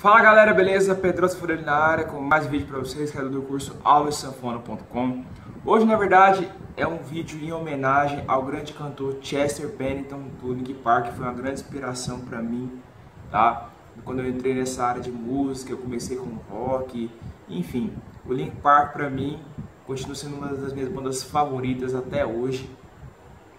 Fala galera, beleza? Pedroso Furelli na área com mais vídeo para vocês, criador do curso alvessanfona.com. Hoje, na verdade, é um vídeo em homenagem ao grande cantor Chester Bennington do Linkin Park, que foi uma grande inspiração para mim, tá? Quando eu entrei nessa área de música, eu comecei com rock, enfim, o Linkin Park para mim continua sendo uma das minhas bandas favoritas até hoje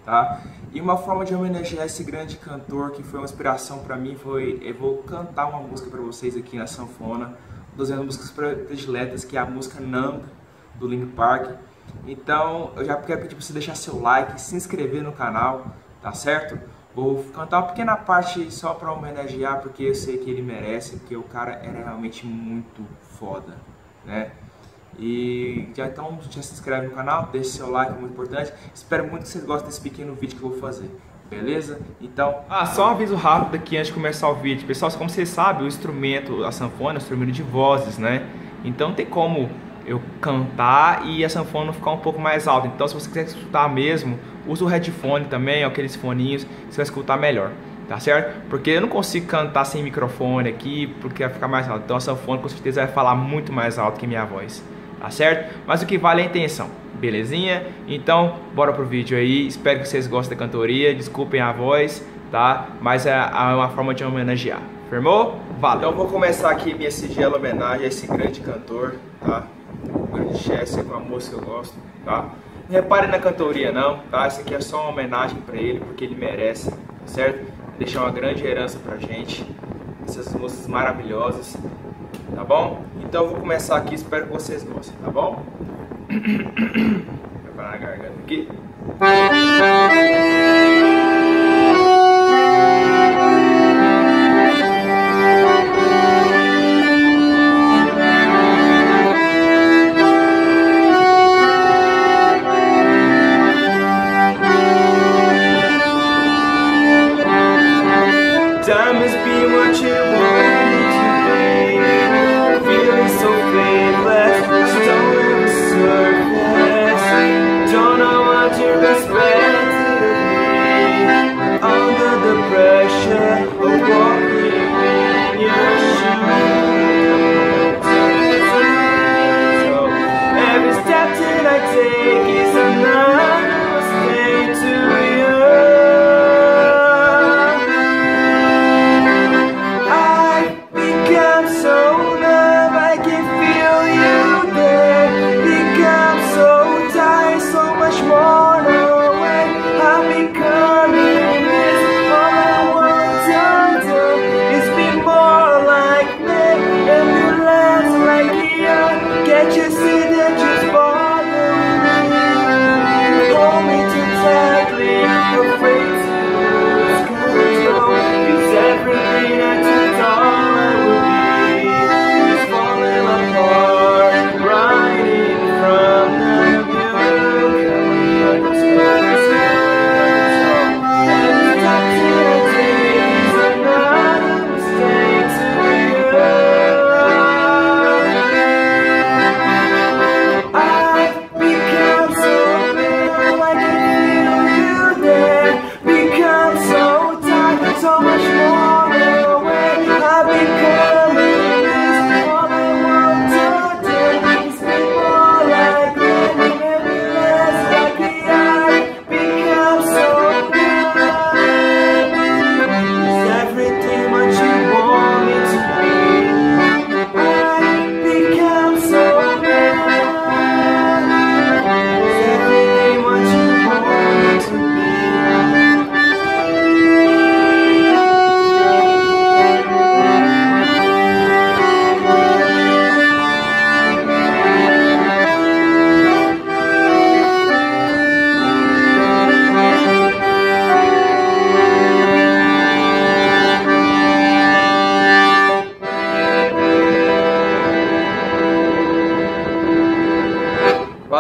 tá? E uma forma de homenagear esse grande cantor que foi uma inspiração para mim foi eu vou cantar uma música para vocês aqui na sanfona, uma das músicas prediletas que é a música Numb do Linkin Park. Então, eu já quero pedir para você deixar seu like, se inscrever no canal, tá certo? Vou cantar uma pequena parte só para homenagear, porque eu sei que ele merece, porque o cara era realmente muito foda, né? E já então já se inscreve no canal, deixa seu like, é muito importante. Espero muito que vocês gostem desse pequeno vídeo que eu vou fazer. Beleza? Então. Ah, só um aviso rápido aqui antes de começar o vídeo. Pessoal, como vocês sabem, o instrumento, a sanfona é um instrumento de vozes, né? Então tem como eu cantar e a sanfona ficar um pouco mais alta. Então, se você quiser escutar mesmo, usa o headphone também, aqueles foninhos, você vai escutar melhor. Tá certo? Porque eu não consigo cantar sem microfone aqui, porque vai ficar mais alto. Então a sanfona com certeza vai falar muito mais alto que minha voz tá certo? Mas o que vale é a intenção, belezinha? Então, bora pro vídeo aí, espero que vocês gostem da cantoria, desculpem a voz, tá? Mas é, é uma forma de homenagear, firmou? Valeu! Então vou começar aqui minha sigela homenagem a esse grande cantor, tá? O grande Chester, com a música que eu gosto, tá? Não repare na cantoria não, tá? Isso aqui é só uma homenagem para ele, porque ele merece, tá certo? Deixar uma grande herança pra gente, essas músicas maravilhosas tá bom? Então eu vou começar aqui, espero que vocês gostem, tá bom? Preparar a garganta aqui.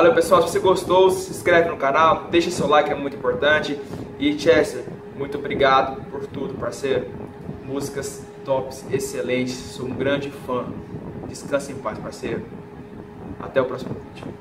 Valeu pessoal, se você gostou, se inscreve no canal, deixa seu like, é muito importante. E Chester, muito obrigado por tudo, parceiro. Músicas tops, excelentes, sou um grande fã. Descanse em paz, parceiro. Até o próximo vídeo.